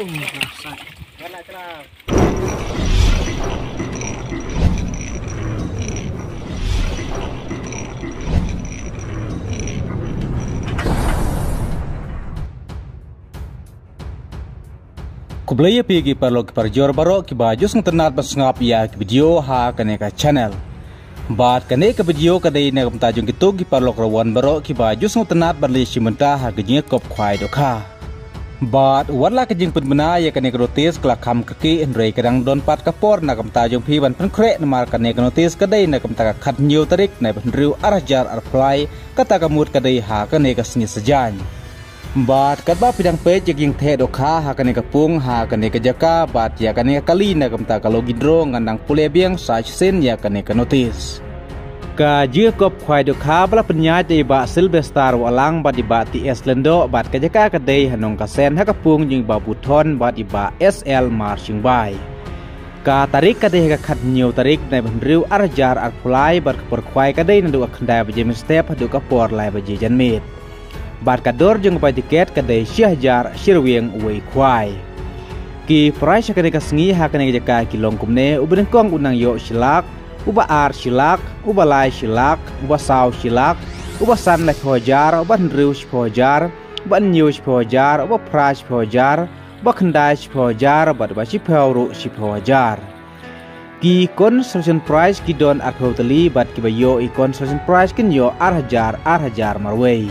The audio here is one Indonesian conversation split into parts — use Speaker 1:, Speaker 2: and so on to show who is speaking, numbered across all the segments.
Speaker 1: Boom. Rasak.
Speaker 2: Kena kena.
Speaker 3: Kublaya pigi parlo ki parjor baro ki bajus ng tanat mas ngap ya ki video ha kane ka channel. Bat kane ka video ka day na kamta jong kito ki parlo rawan baro ki bajus ng tanat barli simenta ha ki jing kop kwai. Bat wala ka jing penbena ya kane ka notis kala kam ka ki en rei kadang don pat ka por na kamta jong pi ban pen kre na mar kane ka notis ka day na kamta ka khat nyu tarik na ban riu arajar ka mut ka ha kane ka sngi sajany. Bat kat ba pidang pe jek yang the ha kane ka pung ha kane ka jaka bat ya kane ka kali na kamta ka logi dro ngandang pule biang sa sen ya kane ka. Ka jia kop khwai do kha bala penya te ba Sylvester walang ba di ba ti Eslendo bat ka jaka ka dei hanong ka sen ha ka pung jing ba buton ba di ba SL marching by. Ka tarik ka dei ka khat nyu tarik na ban riu arjar ar pulai bat ka por khwai ka dei na do ka khandai ba jem step do ka por lai ba je jan mit. Bat kador jeng pai tiket kadai syahjar shirwieng wei kwai. Ki price kadai kasngi ha kadai jaka ki long kumne ubren kong unang yo shilak, uba ar shilak, uba lai shilak, uba saw shilak, uba san lai hojar, uba nriu hojar, uba nyu hojar, uba price hojar, uba khandai hojar, uba ba shipawru hojar. Ki construction price ki don ar totally bat ki bayo i construction price kin yo ar hajar ar hajar marway.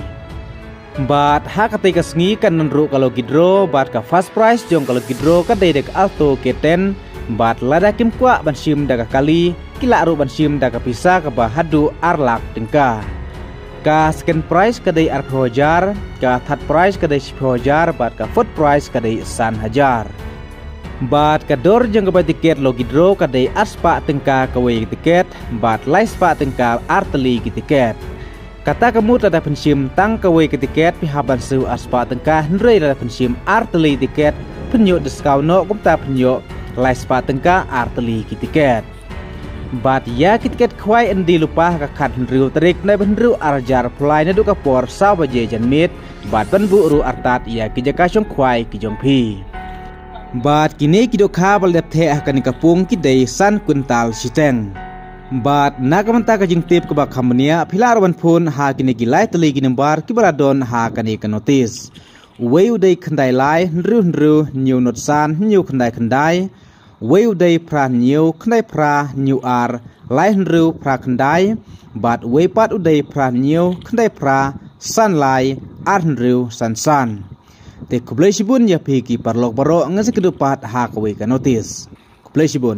Speaker 3: Bat ha kate ka sngi kan kalau gidro bat ka fast price jong kalau gidro ka dek alto keten bat lada kim kwa ban sim daga kali kila aru ban sim daga pisa ka ba hadu arlak tingka ka. Second price ka dei ar hojar ka third price ka dei hojar bat ka fourth price ka dei san hajar. Bat ka dor jong ka tiket lo gidro ka dei aspa tingka ka we tiket bat lai spa tingka arteli tiket. Kata kamu tada pensim tang kawe ke tiket pihaban su aspa tengkah nrei tada pensim arteli tiket diskaun no kumta penyo lai spa tengkah arteli ki tiket. Bat ya ki tiket kwai endi lupa ka kat nriu terik na benriu arjar plai na duka por sa baje jan mit bat ban bu ru artat ya ki jaka syong kwai ki jong pi. Bat kini ki do kabel dep the akan kapung ki dei san kuntal siteng. Bat nakamanta ka jing tip ka khamnia philar ban phun ha kini វេវដេខណ្ដៃឡាយរឺរឺញូណុតសានញូខណ្ដៃខណ្ដៃវេវដេប្រាញូខណ្ដៃប្រាញូអារឡាយរឺប្រាខណ្ដៃបា
Speaker 4: ត់វេបាត់ឧដេប្រាញូខណ្ដៃប្រាសានឡាយអាររឺសានសានទេគប្លេស៊ីបុនយ៉ាភីគីប៉ារឡុកបារងងសិគិរប៉ាតហាកវេ
Speaker 5: កាណូទីសគប្លេស៊ីបុន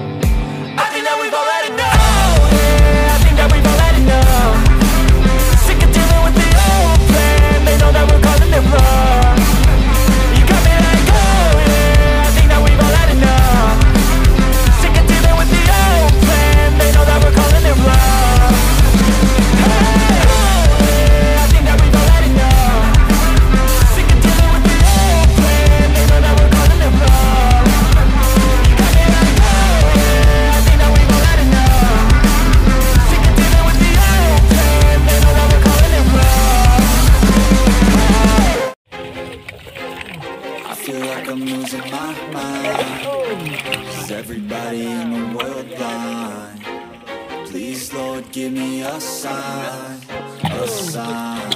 Speaker 5: sign, a sign.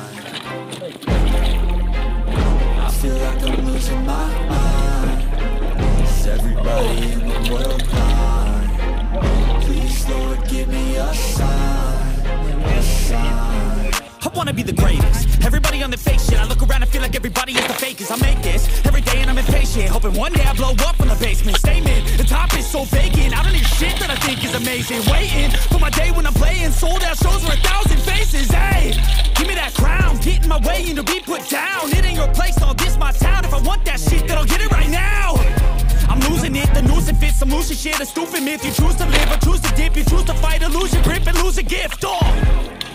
Speaker 5: I feel like I'm losing my mind. Is everybody in the world blind?
Speaker 1: Wanna be the greatest. Everybody on the fake shit. I look around and feel like everybody is the fakest. I make this every day and I'm impatient. Hoping one day I blow up from the basement. Statement, the top is so vacant. I don't need shit that I think is amazing. Waiting for my day when I'm playing. Sold out shows for a thousand faces. Hey, give me that crown. Get in my way and to be put down. It ain't your place, all this my town. If I want that shit, then I'll get it right now. I'm losing it, the noose and fits, I'm losing shit, a stupid myth. You choose to live or choose to dip, you choose to fight or lose your grip and lose a gift. Oh.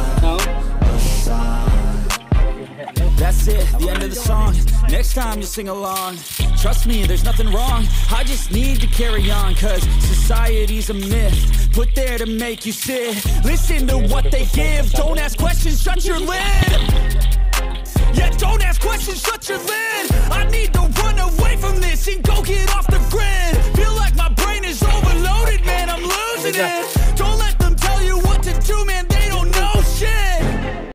Speaker 1: Next time you sing along. Trust me, there's nothing wrong. I just need to carry on, cause society's a myth. Put there to make you sit. Listen to what they give. Don't ask questions, shut your lid.